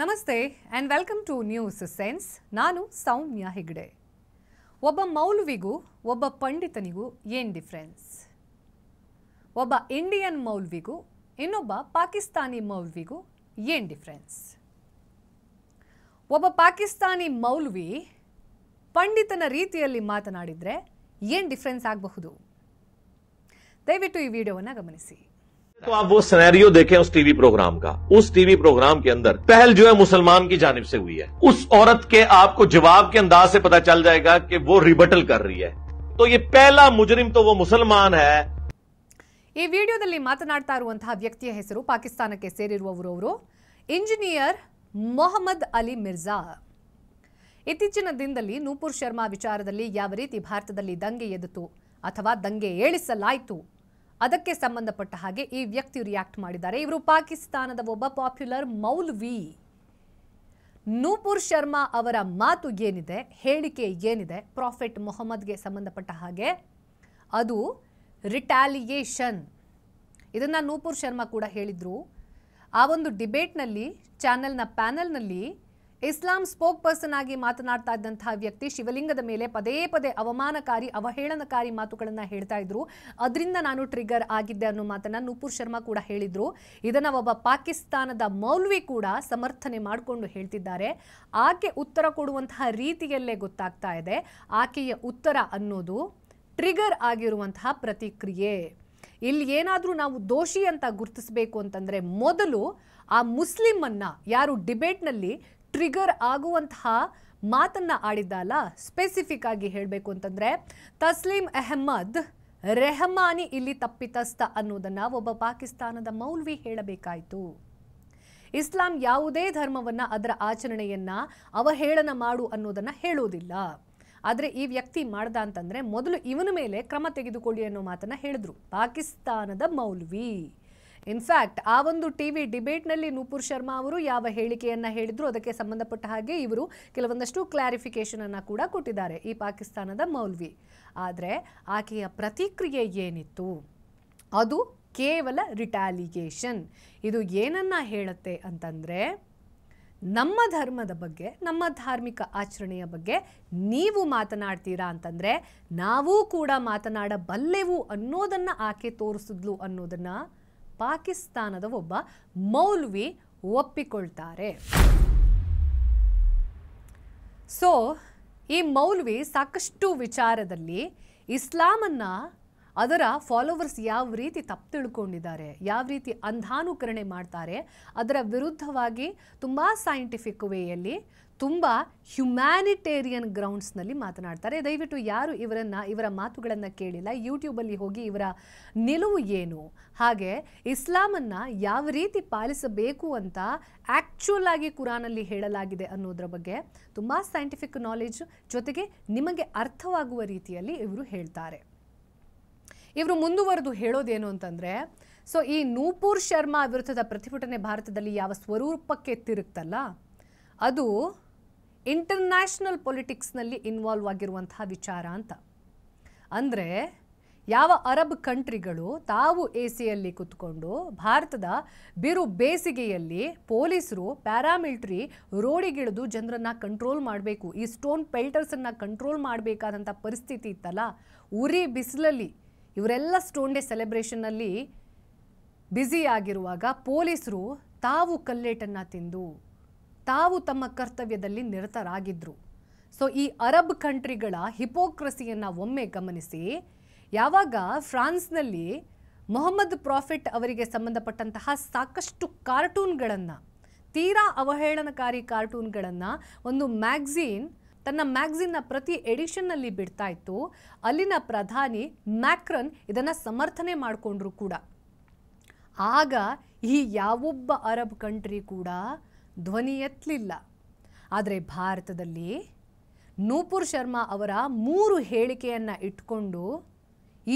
ನಮಸ್ತೆ and welcome to news sense ನಾನು ಸೌಮ್ಯ ಹೆಗ್ಡೆ. ಒಬ್ಬ ಮೌಲ್ವಿಗೂ, ಒಬ್ಬ ಪಂಡಿತನಿಗೂ ಏನು ಡಿಫ್ರೆನ್ಸ್ ಒಬ್ಬ ಇಂಡಿಯನ್ ಮೌಲ್ವಿಗೂ, ಇನ್ನೊಬ್ಬ ಪಾಕಿಸ್ತಾನಿ ಮೌಲ್ವಿಗೂ ಏನು ಡಿಫ್ರೆನ್ಸ್ ಒಬ್ಬ ಪಾಕಿಸ್ತಾನಿ ಮೌಲ್ವಿ ಪಂಡಿತನ ರೀತಿಯಲ್ಲಿ ಮಾತನಾಡಿದರೆ ಏನು ಡಿಫ್ರೆನ್ಸ್ ಆಗಬಹುದು? ದಯವಿಟ್ಟು ಈ ವಿಡಿಯೋವನ್ನು ಗಮನಿಸಿ. तो आप वो सिनेरियो देखें उस टीवी प्रोग्राम का उस टीवी प्रोग्राम के अंदर पहल जो है मुसलमान की जानिब से हुई है उस औरत के आपको जवाब के अंदाज से पता चल जाएगा कि वो रिबटल कर रही है तो ये पहला मुजरिम तो वो मुसलमान है ಈ ವಿಡಿಯೋದಲ್ಲಿ ಮಾತನಾಡ್ತಾ ಇರುವಂತಹ ವ್ಯಕ್ತಿಯ ಹೆಸರು ಪಾಕಿಸ್ತಾನಕ್ಕೆ ಸೇರಿರುವವರು ಅವರು ಇಂಜಿನಿಯರ್ ಮೊಹಮ್ಮದ್ ಅಲಿ ಮಿರ್ಜಾ ಇತ್ತೀಚಿನ ದಿನದಲ್ಲಿ ನೂಪುರ್ ಶರ್ಮಾ ವಿಚಾರದಲ್ಲಿ ಯಾವ ರೀತಿ ಭಾರತದಲ್ಲಿ ದಂಗೆ ಎದ್ದಿತು ಅಥವಾ ದಂಗೆ ಏಳಿಸಲಾಯಿತು ಅದಕ್ಕೆ ಸಂಬಂಧಪಟ್ಟ ಹಾಗೆ ಈ ವ್ಯಕ್ತಿ ರಿಯಾಕ್ಟ್ ಮಾಡಿದ್ದಾರೆ. ಇವರು ಪಾಕಿಸ್ತಾನದ ಒಬ್ಬ ಪಾಪ್ಯುಲರ್ ಮೌಲ್ವಿ. ನೂಪುರ್ ಶರ್ಮಾ ಅವರ ಮಾತು ಏನಿದೆ, ಹೇಳಿಕೆ ಏನಿದೆ ಪ್ರಾಫೆಟ್ ಮೊಹಮ್ಮದ್ಗೆ ಸಂಬಂಧಪಟ್ಟ ಹಾಗೆ ಅದು ರಿಟ್ಯಾಲಿಯೇಷನ್ ಇದನ್ನು ನೂಪುರ್ ಶರ್ಮಾ ಕೂಡ ಹೇಳಿದರು. ಆ ಒಂದು ಡಿಬೇಟ್ನಲ್ಲಿ ಚಾನೆಲ್ನ ಪ್ಯಾನೆಲ್ನಲ್ಲಿ ಇಸ್ಲಾಂ ಸ್ಪೋಕ್ ಪರ್ಸನ್ ಆಗಿ ಮಾತನಾಡ್ತಾ ಇದ್ದಂತಹ ವ್ಯಕ್ತಿ ಶಿವಲಿಂಗದ ಮೇಲೆ ಪದೇ ಪದೇ ಅವಮಾನಕಾರಿ, ಅವಹೇಳನಕಾರಿ ಮಾತುಗಳನ್ನು ಹೇಳ್ತಾ ಇದ್ರು. ಅದರಿಂದ ನಾನು ಟ್ರಿಗರ್ ಆಗಿದ್ದೆ ಅನ್ನೋ ಮಾತನ್ನ ನೂಪುರ್ ಶರ್ಮಾ ಕೂಡ ಹೇಳಿದ್ರು. ಇದನ್ನ ಒಬ್ಬ ಪಾಕಿಸ್ತಾನದ ಮೌಲ್ವಿ ಕೂಡ ಸಮರ್ಥನೆ ಮಾಡಿಕೊಂಡು ಹೇಳ್ತಿದ್ದಾರೆ. ಆಕೆ ಉತ್ತರ ಕೊಡುವಂತಹ ರೀತಿಯಲ್ಲೇ ಗೊತ್ತಾಗ್ತಾ ಇದೆ. ಆಕೆಯ ಉತ್ತರ ಅನ್ನೋದು ಟ್ರಿಗರ್ ಆಗಿರುವಂತಹ ಪ್ರತಿಕ್ರಿಯೆ. ಇಲ್ಲಿ ಏನಾದರೂ ನಾವು ದೋಷಿ ಅಂತ ಗುರುತಿಸಬೇಕು ಅಂತಂದರೆ ಮೊದಲು ಆ ಮುಸ್ಲಿಮನ್ನು ಯಾರು ಡಿಬೇಟ್ನಲ್ಲಿ ಟ್ರಿಗರ್ ಆಗುವಂತಹ ಮಾತನ್ನ ಆಡಿದ್ದಲ್ಲ ಸ್ಪೆಸಿಫಿಕ್ ಆಗಿ ಹೇಳಬೇಕು ಅಂತಂದ್ರೆ, ತಸ್ಲೀಂ ಅಹಮ್ಮದ್ ರೆಹಮಾನಿ ಇಲ್ಲಿ ತಪ್ಪಿತಸ್ಥ ಅನ್ನೋದನ್ನ ಒಬ್ಬ ಪಾಕಿಸ್ತಾನದ ಮೌಲ್ವಿ ಹೇಳಬೇಕಾಯಿತು. ಇಸ್ಲಾಂ ಯಾವುದೇ ಧರ್ಮವನ್ನ ಅದರ ಆಚರಣೆಯನ್ನ ಅವಹೇಳನ ಮಾಡು ಅನ್ನೋದನ್ನ ಹೇಳೋದಿಲ್ಲ ಆದರೆ ಈ ವ್ಯಕ್ತಿ ಮಾಡ್ದ ಅಂತಂದ್ರೆ ಮೊದಲು ಇವನ ಮೇಲೆ ಕ್ರಮ ತೆಗೆದುಕೊಳ್ಳಿ ಅನ್ನೋ ಮಾತನ್ನ ಹೇಳಿದ್ರು ಪಾಕಿಸ್ತಾನದ ಮೌಲ್ವಿ. ಇನ್ಫ್ಯಾಕ್ಟ್ ಆ ಒಂದು ಟಿವಿ ಡಿಬೇಟ್ನಲ್ಲಿ ನೂಪುರ್ ಶರ್ಮಾ ಅವರು ಯಾವ ಹೇಳಿಕೆಯನ್ನ ಹೇಳಿದ್ರು, ಅದಕ್ಕೆ ಸಂಬಂಧಪಟ್ಟ ಹಾಗೆ ಇವರು ಕೆಲವೊಂದಷ್ಟು ಕ್ಲಾರಿಫಿಕೇಶನ್ ಅನ್ನು ಕೂಡ ಕೊಟ್ಟಿದ್ದಾರೆ ಈ ಪಾಕಿಸ್ತಾನದ ಮೌಲ್ವಿ. ಆದರೆ ಆಕೆಯ ಪ್ರತಿಕ್ರಿಯೆ ಏನಿತ್ತು? ಅದು ಕೇವಲ ರಿಟಾಲಿಗೇಷನ್ ಇದು ಏನನ್ನ ಹೇಳುತ್ತೆ ಅಂತಂದ್ರೆ, ನಮ್ಮ ಧರ್ಮದ ಬಗ್ಗೆ, ನಮ್ಮ ಧಾರ್ಮಿಕ ಆಚರಣೆಯ ಬಗ್ಗೆ ನೀವು ಮಾತನಾಡ್ತೀರಾ ಅಂತಂದ್ರೆ, ನಾವೂ ಕೂಡ ಮಾತನಾಡಬಲ್ಲೆವು ಅನ್ನೋದನ್ನ ಆಕೆ ತೋರಿಸಿದ್ಲು ಅನ್ನೋದನ್ನ ಪಾಕಿಸ್ತಾನದ ಒಬ್ಬ ಮೌಲ್ವಿ ಒಪ್ಪಿಕೊಳ್ತಾರೆ. ಸೊ ಈ ಮೌಲ್ವಿ ಸಾಕಷ್ಟು ವಿಚಾರದಲ್ಲಿ ಇಸ್ಲಾಮನ್ನ ಅದರ ಫಾಲೋವರ್ಸ್ ಯಾವ ರೀತಿ ತಪ್ಪು ತಿಳ್ಕೊಂಡಿದ್ದಾರೆ ಯಾವ ರೀತಿ ಅಂಧಾನುಕರಣೆ ಮಾಡ್ತಾರೆ, ಅದರ ವಿರುದ್ಧವಾಗಿ ತುಂಬ ಸೈಂಟಿಫಿಕ್ ವೇಯಲ್ಲಿ ತುಂಬ ಹ್ಯುಮ್ಯಾನಿಟೇರಿಯನ್ ಗ್ರೌಂಡ್ಸ್ನಲ್ಲಿ ಮಾತನಾಡ್ತಾರೆ. ದಯವಿಟ್ಟು ಯಾರು ಇವರನ್ನು, ಇವರ ಮಾತುಗಳನ್ನು ಕೇಳಿಲ್ಲ. ಯೂಟ್ಯೂಬಲ್ಲಿ ಹೋಗಿ ಇವರ ನಿಲುವು ಏನು? ಹಾಗೆ ಇಸ್ಲಾಮನ್ನು ಯಾವ ರೀತಿ ಪಾಲಿಸಬೇಕು ಅಂತ ಆ್ಯಕ್ಚುಲ್ ಆಗಿ ಕುರಾನಲ್ಲಿ ಹೇಳಲಾಗಿದೆ ಅನ್ನೋದ್ರ ಬಗ್ಗೆ ತುಂಬ ಸೈಂಟಿಫಿಕ್ ನಾಲೆಜ್ ಜೊತೆಗೆ ನಿಮಗೆ ಅರ್ಥವಾಗುವ ರೀತಿಯಲ್ಲಿ ಇವರು ಹೇಳ್ತಾರೆ. ಇವರು ಮುಂದುವರೆದು ಹೇಳೋದೇನು ಅಂತಂದರೆ ಸೊ ಈ ನೂಪುರ್ ಶರ್ಮಾ ವಿರುದ್ಧದ ಪ್ರತಿಭಟನೆ ಭಾರತದಲ್ಲಿ ಯಾವ ಸ್ವರೂಪಕ್ಕೆ ತಿರುಗ್ತಲ್ಲ, ಅದು ಇಂಟರ್ನ್ಯಾಷನಲ್ ಪೊಲಿಟಿಕ್ಸ್ನಲ್ಲಿ ಇನ್ವಾಲ್ವ್ ಆಗಿರುವಂತಹ ವಿಚಾರ ಅಂತ. ಅಂದರೆ ಯಾವ ಅರಬ್ ಕಂಟ್ರಿಗಳು ತಾವು ಎ ಸಿಯಲ್ಲಿ ಕುತ್ಕೊಂಡು ಭಾರತದ ಬಿರು ಬೇಸಿಗೆಯಲ್ಲಿ ಪೊಲೀಸರು, ಪ್ಯಾರಾಮಿಲ್ಟ್ರಿ ರೋಡಿಗಿಳಿದು ಜನರನ್ನ ಕಂಟ್ರೋಲ್ ಮಾಡಬೇಕು, ಈ ಸ್ಟೋನ್ ಪೆಲ್ಟರ್ಸನ್ನು ಕಂಟ್ರೋಲ್ ಮಾಡಬೇಕಾದಂಥ ಪರಿಸ್ಥಿತಿ ಇತ್ತಲ್ಲ, ಉರಿ ಬಿಸಿಲಲ್ಲಿ ಇವರೆಲ್ಲ ಸ್ಟೋನ್ ಡೇ ಸೆಲೆಬ್ರೇಷನ್ನಲ್ಲಿ ಬ್ಯುಸಿಯಾಗಿರುವಾಗ ಪೊಲೀಸರು ತಾವು ಕಲ್ಲೇಟನ್ನು ತಿಂದು ತಾವು ತಮ್ಮ ಕರ್ತವ್ಯದಲ್ಲಿ ನಿರತರಾಗಿದ್ದರು ಸೊ ಈ ಅರಬ್ ಕಂಟ್ರಿಗಳ ಹಿಪೋಕ್ರಸಿಯನ್ನು ಒಮ್ಮೆ ಗಮನಿಸಿ, ಯಾವಾಗ ಫ್ರಾನ್ಸ್ನಲ್ಲಿ ಮೊಹಮ್ಮದ್ ಪ್ರಾಫಿಟ್ ಅವರಿಗೆ ಸಂಬಂಧಪಟ್ಟಂತಹ ಸಾಕಷ್ಟು ಕಾರ್ಟೂನ್ಗಳನ್ನು, ತೀರಾ ಅವಹೇಳನಕಾರಿ ಕಾರ್ಟೂನ್ಗಳನ್ನು ಒಂದು ಮ್ಯಾಗ್ಝೀನ್, ತನ್ನ ಮ್ಯಾಗ್ಝೀನ್ನ ಪ್ರತಿ ಎಡಿಷನ್ನಲ್ಲಿ ಬಿಡ್ತಾ ಇತ್ತು. ಅಲ್ಲಿನ ಪ್ರಧಾನಿ ಮ್ಯಾಕ್ರನ್ ಇದನ್ನು ಸಮರ್ಥನೆ ಮಾಡಿಕೊಂಡ್ರು ಕೂಡ. ಆಗ ಈ ಯಾವೊಬ್ಬ ಅರಬ್ ಕಂಟ್ರಿ ಕೂಡ ಧ್ವನಿ ಎತ್ತಲಿಲ್ಲ. ಆದರೆ ಭಾರತದಲ್ಲಿ ನೂಪುರ್ ಶರ್ಮಾ ಅವರ ಮೂರು ಹೇಳಿಕೆಯನ್ನು ಇಟ್ಕೊಂಡು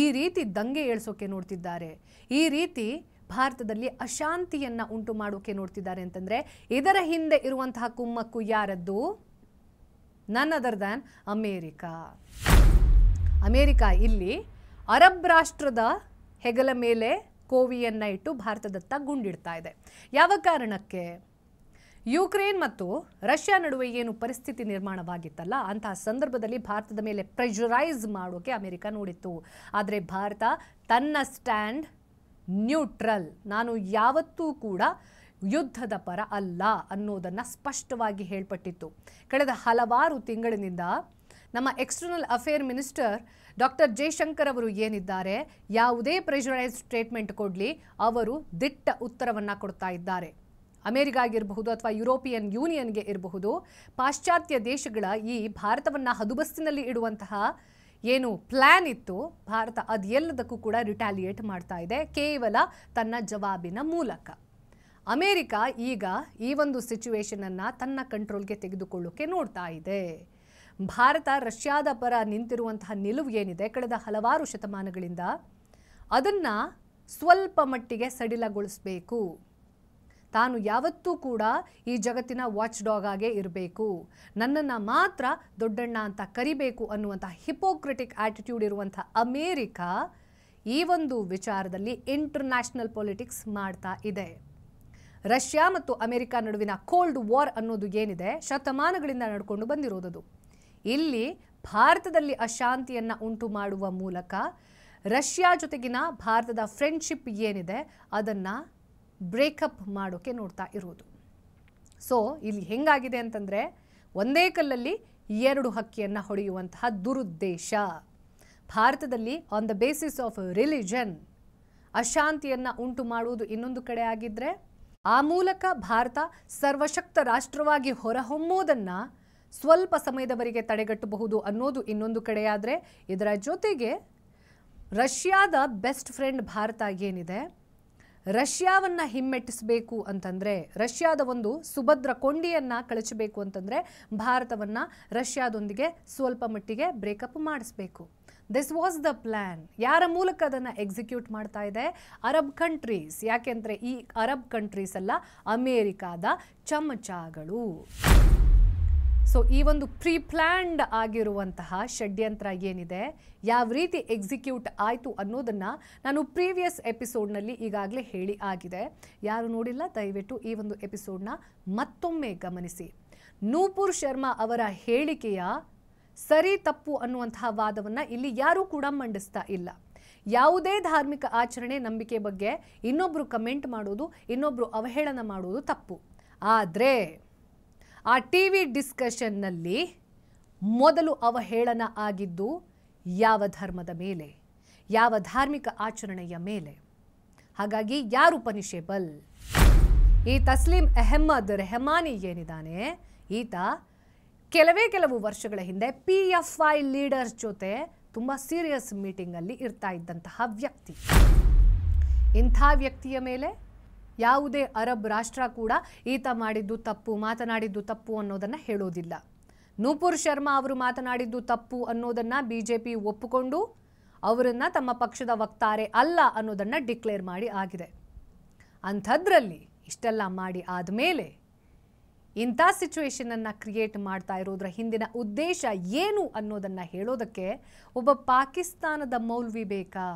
ಈ ರೀತಿ ದಂಗೆ ಏಳ್ಸೋಕೆ ನೋಡ್ತಿದ್ದಾರೆ. ಈ ರೀತಿ ಭಾರತದಲ್ಲಿ ಅಶಾಂತಿಯನ್ನು ಉಂಟು ಮಾಡೋಕೆ ನೋಡ್ತಿದ್ದಾರೆ ಅಂತಂದರೆ ಇದರ ಹಿಂದೆ ಇರುವಂತಹ ಕುಮ್ಮಕ್ಕು ಯಾರದ್ದು? None other than America. America ಇಲ್ಲಿ ಅರಬ್ ರಾಷ್ಟ್ರದ ಹೆಗಲ ಮೇಲೆ ಕೋವಿಯನ್ನು ಇಟ್ಟು ಭಾರತದತ್ತ ಗುಂಡಿಡ್ತಾ ಇದೆ. ಯಾವ ಕಾರಣಕ್ಕೆ? ಯುಕ್ರೇನ್ ಮತ್ತು ರಷ್ಯಾ ನಡುವೆ ಏನು ಪರಿಸ್ಥಿತಿ ನಿರ್ಮಾಣವಾಗಿತ್ತಲ್ಲ, ಅಂತಹ ಸಂದರ್ಭದಲ್ಲಿ ಭಾರತದ ಮೇಲೆ ಪ್ರೆಷರೈಸ್ ಮಾಡೋಕೆ ಅಮೆರಿಕ ನೋಡಿತ್ತು. ಆದರೆ ಭಾರತ ತನ್ನ ಸ್ಟ್ಯಾಂಡ್ ನ್ಯೂಟ್ರಲ್ ನಾನು ಯಾವತ್ತೂ ಕೂಡ ಯುದ್ಧದ ಪರ ಅಲ್ಲ ಅನ್ನೋದನ್ನು ಸ್ಪಷ್ಟವಾಗಿ ಹೇಳ್ಪಟ್ಟಿತ್ತು. ಕಳೆದ ಹಲವಾರು ತಿಂಗಳಿನಿಂದ ನಮ್ಮ external affair minister doctor Jaishankar ಅವರು ಏನಿದ್ದಾರೆ, ಯಾವುದೇ ಪ್ರೆಷರೈಸ್ ಸ್ಟೇಟ್ಮೆಂಟ್ ಕೊಡಲಿ, ಅವರು ದಿಟ್ಟ ಉತ್ತರವನ್ನು ಕೊಡ್ತಾ ಇದ್ದಾರೆ. ಅಮೆರಿಕ ಆಗಿರಬಹುದು ಅಥವಾ ಯುರೋಪಿಯನ್ ಯೂನಿಯನ್ಗೆ ಇರಬಹುದು, ಪಾಶ್ಚಾತ್ಯ ದೇಶಗಳ ಈ ಭಾರತವನ್ನು ಹದುಬಸ್ತಿನಲ್ಲಿ ಇಡುವಂತಹ ಏನು ಪ್ಲ್ಯಾನ್ ಇತ್ತು, ಭಾರತ ಅದೆಲ್ಲದಕ್ಕೂ ಕೂಡ ರಿಟ್ಯಾಲಿಯೇಟ್ ಮಾಡ್ತಾ ಇದೆ, ಕೇವಲ ತನ್ನ ಜವಾಬಿನ ಮೂಲಕ. ಅಮೆರಿಕ ಈಗ ಈ ಒಂದು ಸಿಚುವೇಶನನ್ನು ತನ್ನ ಕಂಟ್ರೋಲ್ಗೆ ತೆಗೆದುಕೊಳ್ಳೋಕೆ ನೋಡ್ತಾ ಇದೆ. ಭಾರತ ರಷ್ಯಾದ ಪರ ನಿಂತಿರುವಂತಹ ನಿಲುವು ಏನಿದೆ, ಕಳೆದ ಹಲವಾರು ಶತಮಾನಗಳಿಂದ ಅದನ್ನು ಸ್ವಲ್ಪ ಮಟ್ಟಿಗೆ ಸಡಿಲಗೊಳಿಸಬೇಕು. ತಾನು ಯಾವತ್ತೂ ಕೂಡ ಈ ಜಗತ್ತಿನ ವಾಚ್ ಡಾಗ್ ಆಗೇ ಇರಬೇಕು. ನನ್ನನ್ನು ಮಾತ್ರ ದೊಡ್ಡಣ್ಣ ಅಂತ ಕರಿಬೇಕು ಅನ್ನುವಂಥ ಹಿಪೋಕ್ರಿಟಿಕ್ ಆ್ಯಟಿಟ್ಯೂಡ್ ಇರುವಂಥ ಅಮೇರಿಕ ಈ ಒಂದು ವಿಚಾರದಲ್ಲಿ ಇಂಟರ್ನ್ಯಾಷನಲ್ ಪೊಲಿಟಿಕ್ಸ್ ಮಾಡ್ತಾ ಇದೆ. ರಷ್ಯಾ ಮತ್ತು ಅಮೆರಿಕ ನಡುವಿನ ಕೋಲ್ಡ್ ವಾರ್ ಅನ್ನೋದು ಏನಿದೆ ಶತಮಾನಗಳಿಂದ ನಡ್ಕೊಂಡು ಬಂದಿರೋದದು. ಇಲ್ಲಿ ಭಾರತದಲ್ಲಿ ಅಶಾಂತಿಯನ್ನು ಉಂಟು ಮಾಡುವ ಮೂಲಕ ರಷ್ಯಾ ಜೊತೆಗಿನ ಭಾರತದ ಫ್ರೆಂಡ್ಶಿಪ್ ಏನಿದೆ ಅದನ್ನು ಬ್ರೇಕಪ್ ಮಾಡೋಕ್ಕೆ ನೋಡ್ತಾ ಇರೋದು. ಸೊ ಇಲ್ಲಿ ಹೆಂಗಾಗಿದೆ ಅಂತಂದರೆ ಒಂದೇ ಕಲ್ಲಲ್ಲಿ ಎರಡು ಹಕ್ಕಿಯನ್ನು ಹೊಡೆಯುವಂತಹ ದುರುದ್ದೇಶ. ಭಾರತದಲ್ಲಿ on the basis of religion ಅಶಾಂತಿಯನ್ನು ಉಂಟು ಮಾಡುವುದು ಇನ್ನೊಂದು ಕಡೆ ಆಗಿದ್ದರೆ ಆ ಮೂಲಕ ಭಾರತ ಸರ್ವಶಕ್ತ ರಾಷ್ಟ್ರವಾಗಿ ಹೊರಹೊಮ್ಮೋದನ್ನು ಸ್ವಲ್ಪ ಸಮಯದವರೆಗೆ ತಡೆಗಟ್ಟಬಹುದು ಅನ್ನೋದು ಇನ್ನೊಂದು ಕಡೆಯಾದರೆ ಇದರ ಜೊತೆಗೆ ರಷ್ಯಾದ ಬೆಸ್ಟ್ ಫ್ರೆಂಡ್ ಭಾರತ ಏನಿದೆ? ರಷ್ಯಾವನ್ನು ಹಿಮ್ಮೆಟ್ಟಿಸಬೇಕು ಅಂತಂದರೆ, ರಷ್ಯಾದ ಒಂದು ಸುಭದ್ರ ಕೊಂಡಿಯನ್ನು ಕಳಚಬೇಕು ಅಂತಂದರೆ ಭಾರತವನ್ನು ರಷ್ಯಾದೊಂದಿಗೆ ಸ್ವಲ್ಪ ಮಟ್ಟಿಗೆ ಬ್ರೇಕಪ್ ಮಾಡಿಸ್ಬೇಕು. ದಿಸ್ ವಾಸ್ ದ ಪ್ಲ್ಯಾನ್ ಯಾರ ಮೂಲಕ ಅದನ್ನು ಎಕ್ಸಿಕ್ಯೂಟ್ ಮಾಡ್ತಾ ಇದೆ? ಅರಬ್ ಕಂಟ್ರೀಸ್ ಯಾಕೆಂದರೆ ಈ ಅರಬ್ ಕಂಟ್ರೀಸ್ ಎಲ್ಲ ಅಮೇರಿಕಾದ ಚಮಚಗಳು. ಸೊ ಈ ಒಂದು ಪ್ರೀ ಪ್ಲ್ಯಾಂಡ್ ಆಗಿರುವಂತಹ ಷಡ್ಯಂತ್ರ ಏನಿದೆ, ಯಾವ ರೀತಿ ಎಕ್ಸಿಕ್ಯೂಟ್ ಆಯಿತು ಅನ್ನೋದನ್ನು ನಾನು ಪ್ರೀವಿಯಸ್ ಎಪಿಸೋಡ್ನಲ್ಲಿ ಈಗಾಗಲೇ ಹೇಳಿ ಆಗಿದೆ. ಯಾರು ನೋಡಿಲ್ಲ, ದಯವಿಟ್ಟು ಈ ಒಂದು ಎಪಿಸೋಡ್ನ ಮತ್ತೊಮ್ಮೆ ಗಮನಿಸಿ. ನೂಪುರ್ ಶರ್ಮಾ ಅವರ ಹೇಳಿಕೆಯ ಸರಿ ತಪ್ಪು ಅನ್ನುವಂತಹ ವಾದವನ್ನು ಇಲ್ಲಿ ಯಾರೂ ಕೂಡ ಮಂಡಿಸ್ತಾ ಇಲ್ಲ. ಯಾವುದೇ ಧಾರ್ಮಿಕ ಆಚರಣೆ ನಂಬಿಕೆ ಬಗ್ಗೆ ಇನ್ನೊಬ್ಬರು ಕಮೆಂಟ್ ಮಾಡೋದು ಇನ್ನೊಬ್ಬರು ಅವಹೇಳನ ಮಾಡೋದು ತಪ್ಪು. ಆದರೆ ಆ ಟಿ ವಿ ಡಿಸ್ಕಷನ್ನಲ್ಲಿ ಮೊದಲು ಅವಹೇಳನ ಆಗಿದ್ದು ಯಾವ ಧರ್ಮದ ಮೇಲೆ, ಯಾವ ಧಾರ್ಮಿಕ ಆಚರಣೆಯ ಮೇಲೆ. ಹಾಗಾಗಿ ಯಾರು ಪನಿಷೇಬಲ್ ಈ ತಸ್ಲೀಂ ಅಹಮ್ಮದ್ ರೆಹಮಾನಿ ಏನಿದ್ದಾನೆ? ಈತ ಕೆಲವೇ ಕೆಲವು ವರ್ಷಗಳ ಹಿಂದೆ ಪಿ ಎಫ್ ಐ ಲೀಡರ್ಸ್ ಜೊತೆ ತುಂಬ ಸೀರಿಯಸ್ ಮೀಟಿಂಗಲ್ಲಿ ಇರ್ತಾ ಇದ್ದಂತಹ ವ್ಯಕ್ತಿ. ಇಂಥ ವ್ಯಕ್ತಿಯ ಮೇಲೆ ಯಾವುದೇ ಅರಬ್ ರಾಷ್ಟ್ರ ಕೂಡ ಈತ ಮಾಡಿದ್ದು ತಪ್ಪು, ಮಾತನಾಡಿದ್ದು ತಪ್ಪು ಅನ್ನೋದನ್ನು ಹೇಳೋದಿಲ್ಲ. ನೂಪುರ್ ಶರ್ಮಾ ಅವರು ಮಾತನಾಡಿದ್ದು ತಪ್ಪು ಅನ್ನೋದನ್ನು ಬಿ ಜೆ ಪಿ ಒಪ್ಪಿಕೊಂಡು ಅವರನ್ನು ತಮ್ಮ ಪಕ್ಷದ ವಕ್ತಾರೆ ಅಲ್ಲ ಅನ್ನೋದನ್ನು ಡಿಕ್ಲೇರ್ ಮಾಡಿ ಆಗಿದೆ. ಅಂಥದ್ರಲ್ಲಿ ಇಷ್ಟೆಲ್ಲ ಮಾಡಿ ಆದಮೇಲೆ ಇಂಥ ಸಿಚುವೇಶನನ್ನು ಕ್ರಿಯೇಟ್ ಮಾಡ್ತಾ ಇರೋದ್ರ ಹಿಂದಿನ ಉದ್ದೇಶ ಏನು ಅನ್ನೋದನ್ನು ಹೇಳೋದಕ್ಕೆ ಒಬ್ಬ ಪಾಕಿಸ್ತಾನದ ಮೌಲ್ವಿ ಬೇಕಾ?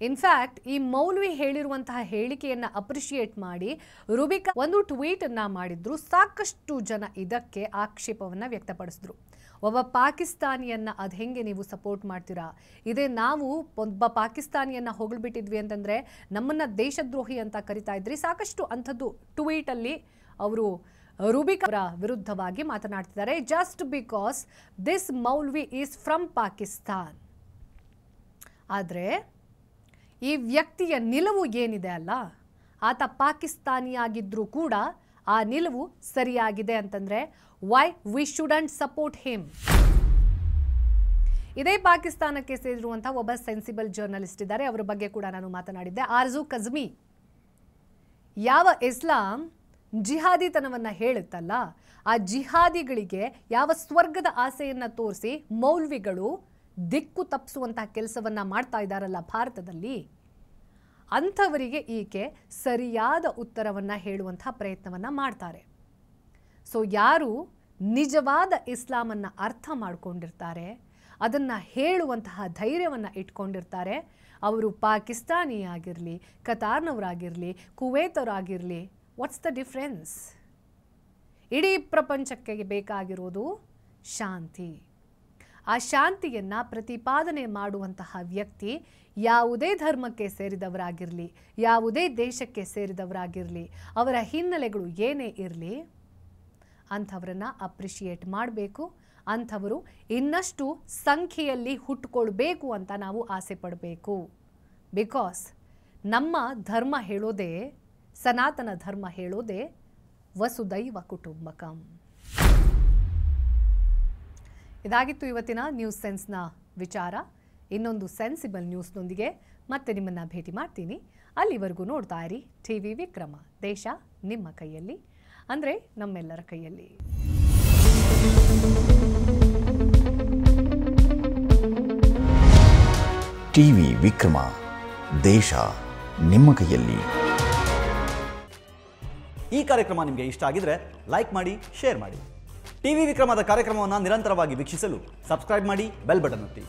ಇನ್ಫ್ಯಾಕ್ಟ್ ಈ ಮೌಲ್ವಿ ಹೇಳಿರುವಂತಹ ಹೇಳಿಕೆಯನ್ನು ಅಪ್ರಿಷಿಯೇಟ್ ಮಾಡಿ ರುಬಿಕಾ ಒಂದು ಟ್ವೀಟನ್ನು ಮಾಡಿದ್ರು. ಸಾಕಷ್ಟು ಜನ ಇದಕ್ಕೆ ಆಕ್ಷೇಪವನ್ನು ವ್ಯಕ್ತಪಡಿಸಿದ್ರು. ಒಬ್ಬ ಪಾಕಿಸ್ತಾನಿಯನ್ನ ಅದು ಹೆಂಗೆ ನೀವು ಸಪೋರ್ಟ್ ಮಾಡ್ತೀರಾ? ಇದೇ ನಾವು ಒಬ್ಬ ಪಾಕಿಸ್ತಾನಿಯನ್ನ ಹೊಗಳ್ಬಿಟ್ಟಿದ್ವಿ ಅಂತಂದರೆ ನಮ್ಮನ್ನು ದೇಶದ್ರೋಹಿ ಅಂತ ಕರಿತಾ ಇದ್ರಿ. ಸಾಕಷ್ಟು ಅಂಥದ್ದು ಟ್ವೀಟಲ್ಲಿ ಅವರು ರುಬಿಕ್ ಅವರ ವಿರುದ್ಧವಾಗಿ ಮಾತನಾಡ್ತಿದ್ದಾರೆ. Just because this maulvi is from Pakistan ಆದರೆ ಈ ವ್ಯಕ್ತಿಯ ನಿಲುವು ಏನಿದೆ ಅಲ್ಲ, ಆತ ಪಾಕಿಸ್ತಾನಿಯಾಗಿದ್ದರೂ ಕೂಡ ಆ ನಿಲುವು ಸರಿಯಾಗಿದೆ ಅಂತಂದರೆ why we shouldn't support him ಇದೇ ಪಾಕಿಸ್ತಾನಕ್ಕೆ ಸೇರಿರುವಂಥ ಒಬ್ಬ ಸೆನ್ಸಿಬಲ್ ಜರ್ನಲಿಸ್ಟ್ ಇದ್ದಾರೆ. ಅವರ ಬಗ್ಗೆ ಕೂಡ ನಾನು ಮಾತನಾಡಿದ್ದೆ. ಆರ್ಜು ಕಜ್ಮಿ, ಯಾವ ಇಸ್ಲಾಂ ಜಿಹಾದಿತನವನ್ನು ಹೇಳುತ್ತಲ್ಲ, ಆ ಜಿಹಾದಿಗಳಿಗೆ ಯಾವ ಸ್ವರ್ಗದ ಆಸೆಯನ್ನು ತೋರಿಸಿ ಮೌಲ್ವಿಗಳು ದಿಕ್ಕು ತಪ್ಪಿಸುವಂತಹ ಕೆಲಸವನ್ನು ಮಾಡ್ತಾ ಇದ್ದಾರಲ್ಲ ಭಾರತದಲ್ಲಿ, ಅಂಥವರಿಗೆ ಈಕೆ ಸರಿಯಾದ ಉತ್ತರವನ್ನು ಹೇಳುವಂತಹ ಪ್ರಯತ್ನವನ್ನು ಮಾಡ್ತಾರೆ. ಸೊ ಯಾರು ನಿಜವಾದ ಇಸ್ಲಾಮನ್ನು ಅರ್ಥ ಮಾಡ್ಕೊಂಡಿರ್ತಾರೆ, ಅದನ್ನು ಹೇಳುವಂತಹ ಧೈರ್ಯವನ್ನು ಇಟ್ಕೊಂಡಿರ್ತಾರೆ, ಅವರು ಪಾಕಿಸ್ತಾನಿ ಆಗಿರಲಿ ಕತಾರ್ನವರಾಗಿರಲಿ, ಕುವೇತವರಾಗಿರಲಿ ವಾಟ್ಸ್ ದ ಡಿಫ್ರೆನ್ಸ್ ಇಡೀ ಪ್ರಪಂಚಕ್ಕೆ ಬೇಕಾಗಿರೋದು ಶಾಂತಿ. ಆ ಶಾಂತಿಯನ್ನು ಪ್ರತಿಪಾದನೆ ಮಾಡುವಂತಹ ವ್ಯಕ್ತಿ ಯಾವುದೇ ಧರ್ಮಕ್ಕೆ ಸೇರಿದವರಾಗಿರಲಿ, ಯಾವುದೇ ದೇಶಕ್ಕೆ ಸೇರಿದವರಾಗಿರಲಿ, ಅವರ ಹಿನ್ನೆಲೆಗಳು ಏನೇ ಇರಲಿ, ಅಂಥವರನ್ನು ಅಪ್ರಿಷಿಯೇಟ್ ಮಾಡಬೇಕು, ಅಂಥವರು ಇನ್ನಷ್ಟು ಸಂಖ್ಯೆಯಲ್ಲಿ ಹುಟ್ಟುಕೊಳ್ಬೇಕು ಅಂತ ನಾವು ಆಸೆ ಪಡಬೇಕು. ಬಿಕಾಸ್ ನಮ್ಮ ಧರ್ಮ ಹೇಳೋದೇ, ಸನಾತನ ಧರ್ಮ ಹೇಳೋದೇ ವಸುದೈವ ಕುಟುಂಬಕಂ. ಇದಾಗಿತ್ತು ಇವತ್ತಿನ ನ್ಯೂಸ್ ಸೆನ್ಸ್ನ ವಿಚಾರ. ಇನ್ನೊಂದು ಸೆನ್ಸಿಬಲ್ ನ್ಯೂಸ್ನೊಂದಿಗೆ ಮತ್ತೆ ನಿಮ್ಮನ್ನು ಭೇಟಿ ಮಾಡ್ತೀನಿ. ಅಲ್ಲಿವರೆಗೂ ನೋಡ್ತಾ ಇರಿ ಟಿ ವಿ ವಿಕ್ರಮ. ದೇಶ ನಿಮ್ಮ ಕೈಯಲ್ಲಿ. ಅಂದರೆ ನಮ್ಮೆಲ್ಲರ ಕೈಯಲ್ಲಿ. ಟಿವಿ ವಿಕ್ರಮ. ದೇಶ ನಿಮ್ಮ ಕೈಯಲ್ಲಿ. ಈ ಕಾರ್ಯಕ್ರಮ ನಿಮಗೆ ಇಷ್ಟ ಆಗಿದ್ರೆ ಲೈಕ್ ಮಾಡಿ ಶೇರ್ ಮಾಡಿ. ಟಿವಿ ವಿಕ್ರಮದ ಕಾರ್ಯಕ್ರಮವನ್ನು ನಿರಂತರವಾಗಿ ವೀಕ್ಷಿಸಲು ಸಬ್ಸ್ಕ್ರೈಬ್ ಮಾಡಿ ಬೆಲ್ ಬಟನ್ ಒತ್ತಿ.